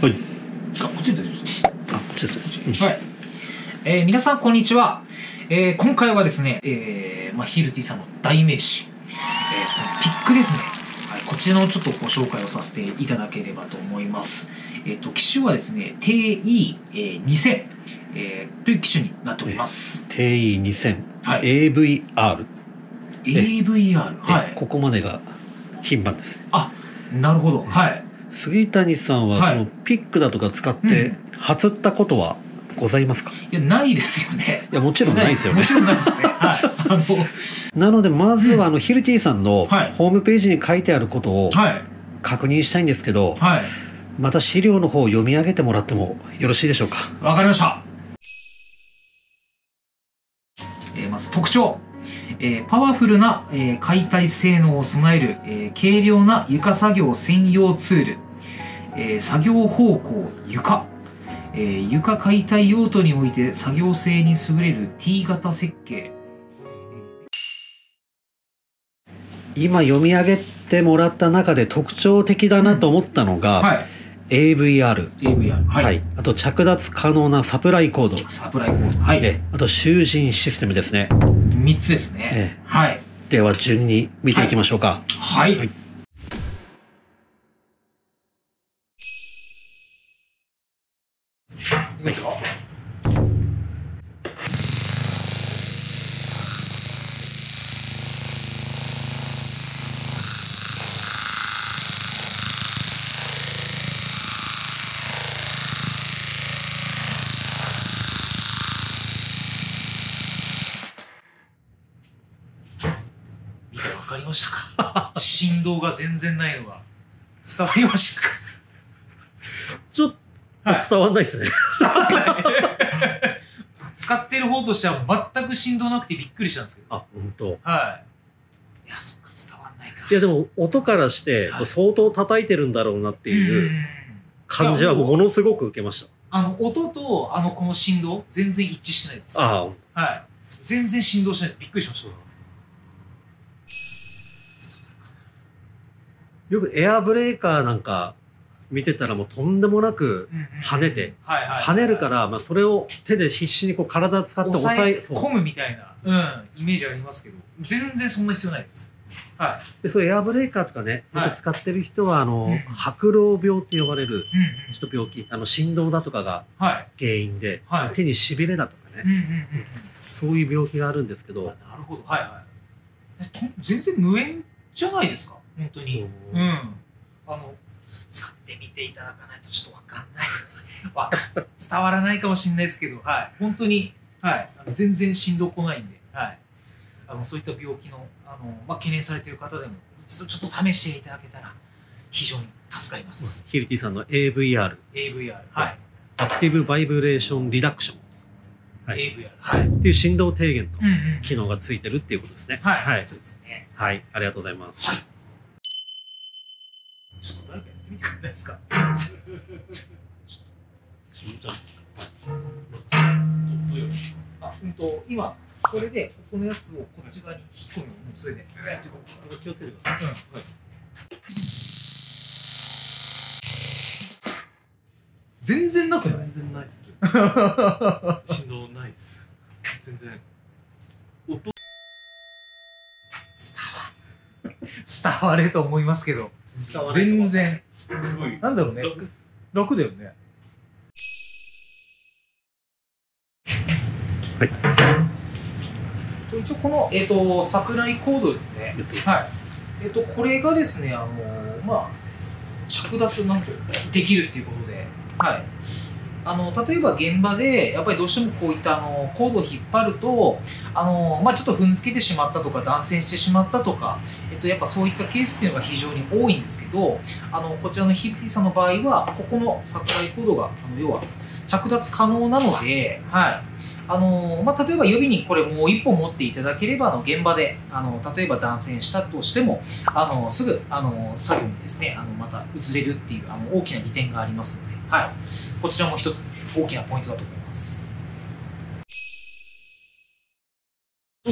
はい。あ、こっちで大丈夫ですかあ、こっちですね。はい。えー皆さん、こんにちは。えー今回はですね、えーまあ、ヒルティさんの代名詞、えーピックですね。はい、こちらのちょっとご紹介をさせていただければと思います。えっ、と、機種はですね、TE2000、えーという機種になっております。TE2000、はい。AVR。AVR。はい。ここまでが品番です。あ、なるほど。はい。杉谷さんは、はいそのピックだとか使っうてん、初ったことはございますか、いや、ないですよね。いや、もちろんないですよねも。ちろんないですね。はい。あの、なので、まずうんは、あの、ヒルティさんのはいホームページに書いてあることをはい。確認したいんですけど、はい。また資料の方を読み上げてもらってもよろしいでしょうか？わかりました。えーまず特徴。えーパワフルな、えー解体性能を備える、えー軽量な床作業専用ツール。えー作業方向床。えー床解体用途において作業性に優れる T 型設計。今読み上げてもらった中で特徴的だなと思ったのが、はい。AVR、AVR。ははい。あと着脱可能なサプライコード、サプライコード。はい。えあと囚人システムですね。3つですね。えはい。では順に見ていきましょうか。はい。はいいきますよ。見てわかりましたか振動が全然ないのが伝わりましたか？ちょっとはい伝わんないですね。使ってる方としては全く振動なくてびっくりしたんですけど。あ、本当。はい。いや、そっか、伝わんないか。いやでも音からしてはい相当叩いてるんだろうなっていううん感じはものすごく受けましあの、音と、あの、この振動、全然一致してないです。た。ああ、はい。全然振動しないです。びっくりしました。よくエアブレーカーなんか見てたらもうとんでもなく跳ねて、跳ねるから、まあそれを手で必死にこう体使って押抑え込むみたいな、うん、イメージありますけど、全然そんな必要ないです。はい。で、そうエアブレーカーとかね、よはいく使ってる人は、あの、うん白老病って呼ばれる。ちょっと病気、あの、振動だとかがはい。原因で、はい手に痺れだとかね、うんうんうんそういう病気があるんですけうん。ど、なるほど。はいはい。全然無縁じゃないですか？本当に。うんうん。あの、使ってみていただかないとちょっとわかんない。伝わらないかもしれないですけど、はい。本当に、はい。あの全然振動来ないんで、はい。あの、そういった病気の、あの、まあ、懸念されている方でも、一度ちょっと試していただけたら、非常に助かります。ヒルティさんの AVR、AVR。はい。アクティブバイブレーションリダクションはい AVR。はい。っていう振動低減のうんうん。機能がついてるっていうことですね。はい。はい。そうですね。はい。ありがとうございます。はいちょっと誰かやってみてくれないですか？あ、うんと、今、これで、ここのやつをこっち側に引っ込むそれで。気をつけてください。全然なくない？全然ないっす。振動ないっす。全然。音伝わ伝わると思いますけど、全然、すごい。なんだろうね、楽だよね。はい。一応この、えっ、と、サプライコードですね。はい。えっ、と、これがですね、あのまあ、着脱なんとできるっていうことで、はい。あの例えば現場でやっぱりどうしてもこういったあのコードを引っ張るとあの、まあ、ちょっと踏んづけてしまったとか断線してしまったとか、えっと、やっぱそういったケースっていうのが非常に多いんですけどあのこちらのヒプティさんの場合はここのサプライコードがあの要は着脱可能なので、はい。あのまあ、例えば予備にこれもう1本持っていただければあの現場であの例えば断線したとしてもあのすぐあの作業にですねあのまた移れるっていうあの大きな利点がありますので、はい、こちらも一つ大きなポイントだと思います。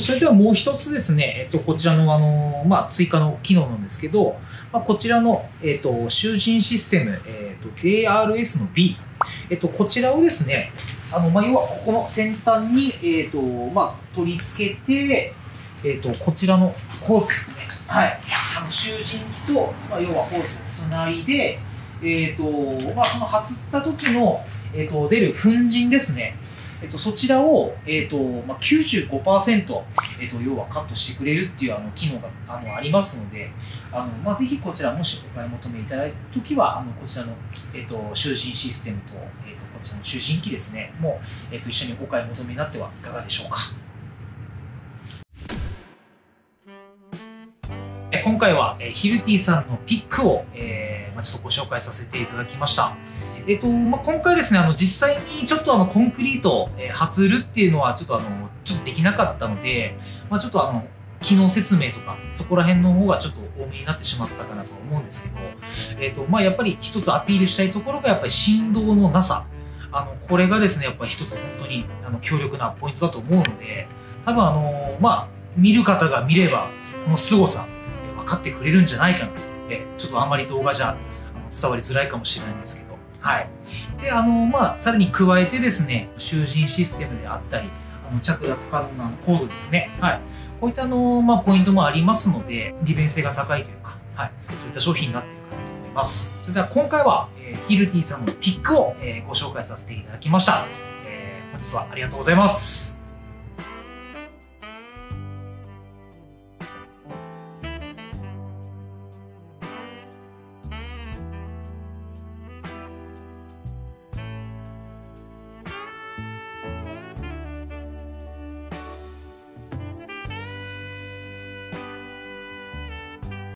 それではもう一つですね、えっと、こちらの、あの、まあ、追加の機能なんですけど、まあ、こちらの、えっと、囚人システム、えっと、DRS の B、えっと、こちらをですね、あの、まあ、要はここの先端に、えっと、まあ、取り付けて、えっと、こちらのホースですね。はい。あの、囚人機と、まあ、要はホースをつないで、えっと、まあ、その発った時の、えっと、出る粉塵ですね。えっと、そちらを、えっとまあ、95%、えっと、要はカットしてくれるっていうあの機能があのありますので、あのまあ、ぜひこちら、もしお買い求めいただいたときは、あのこちらの、えっと、囚人システムと、えっと、こちらの囚人機ですね、もう、えっと、一緒にお買い求めになってはいかがでしょうか。今回は、ヒルティさんのピックを、えーまあ、ちょっとご紹介させていただきました。えっとまあ、今回ですね、あの実際にちょっとあのコンクリート、えー、初売るっていうのはちょっとあのちょっとできなかったので、まあ、ちょっとあの機能説明とかそこら辺の方がちょっと多めになってしまったかなと思うんですけど、えっとまあ、やっぱり一つアピールしたいところがやっぱり振動のなさ。あのこれがですね、やっぱり一つ本当にあの強力なポイントだと思うので、多分あの、まあ、見る方が見れば、この凄さ、分かってくれるんじゃないかな。えちょっとあんまり動画じゃ伝わりづらいかもしれないんですけど、はい。で、あの、まあ、さらに加えてですね、囚人システムであったり、あの着脱可能なコードですね。はい。こういったあの、まあ、ポイントもありますので、利便性が高いというか、はい。そういった商品になっているかなと思います。それでは今回は、えー、ヒルティさんのピックを、えー、ご紹介させていただきました。えー、本日はありがとうございます。